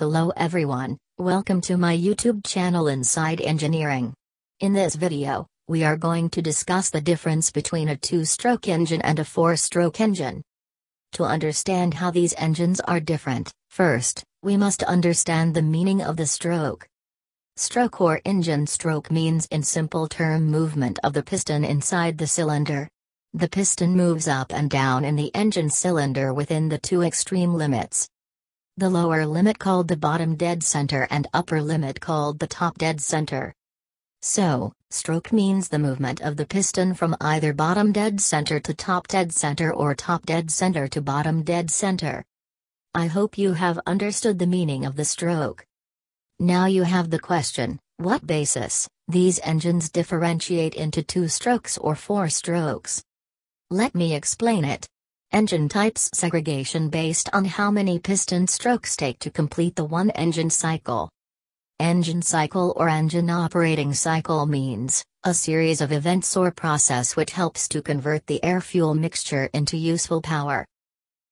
Hello everyone, welcome to my YouTube channel Inside Engineering. In this video, we are going to discuss the difference between a two-stroke engine and a four-stroke engine. To understand how these engines are different, first, we must understand the meaning of the stroke. Stroke or engine stroke means in simple term movement of the piston inside the cylinder. The piston moves up and down in the engine cylinder within the two extreme limits. The lower limit called the bottom dead center and upper limit called the top dead center. So, stroke means the movement of the piston from either bottom dead center to top dead center or top dead center to bottom dead center. I hope you have understood the meaning of the stroke. Now you have the question, what basis, these engines differentiate into two strokes or four strokes? Let me explain it. Engine types segregation based on how many piston strokes take to complete the one engine cycle. Engine cycle or engine operating cycle means a series of events or process which helps to convert the air-fuel mixture into useful power.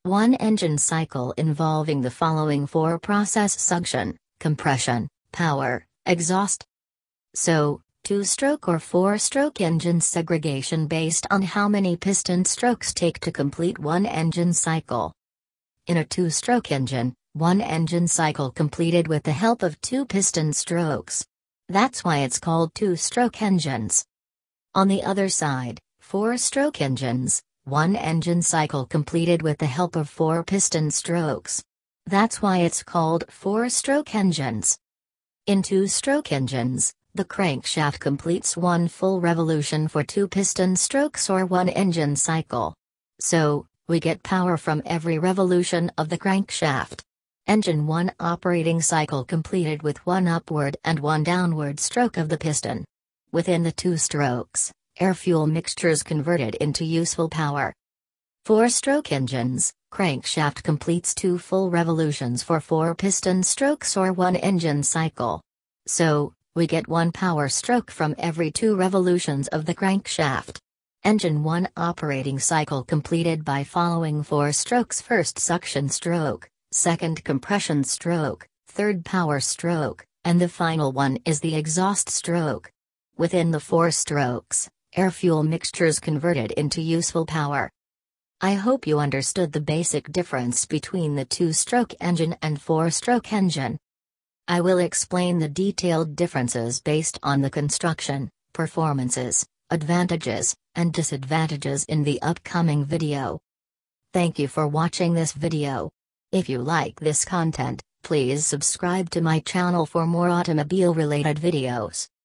One engine cycle involving the following four process suction, compression, power, exhaust. So, two-stroke or four-stroke engine segregation based on how many piston strokes take to complete one engine cycle. In a two-stroke engine, one engine cycle completed with the help of two piston strokes. That's why it's called two-stroke engines. On the other side, four-stroke engines, one engine cycle completed with the help of four piston strokes. That's why it's called four-stroke engines. In two-stroke engines, the crankshaft completes one full revolution for two piston strokes or one engine cycle. So, we get power from every revolution of the crankshaft. Engine 1 operating cycle completed with one upward and one downward stroke of the piston. Within the two strokes, air-fuel mixtures converted into useful power. Four-stroke engines, crankshaft completes two full revolutions for four piston strokes or one engine cycle. So, we get one power stroke from every two revolutions of the crankshaft. Engine 1 operating cycle completed by following four strokes first suction stroke, second compression stroke, third power stroke, and the final one is the exhaust stroke. Within the four strokes, air-fuel mixtures converted into useful power. I hope you understood the basic difference between the two-stroke engine and four-stroke engine. I will explain the detailed differences based on the construction, performances, advantages, and disadvantages in the upcoming video. Thank you for watching this video. If you like this content, please subscribe to my channel for more automobile related videos.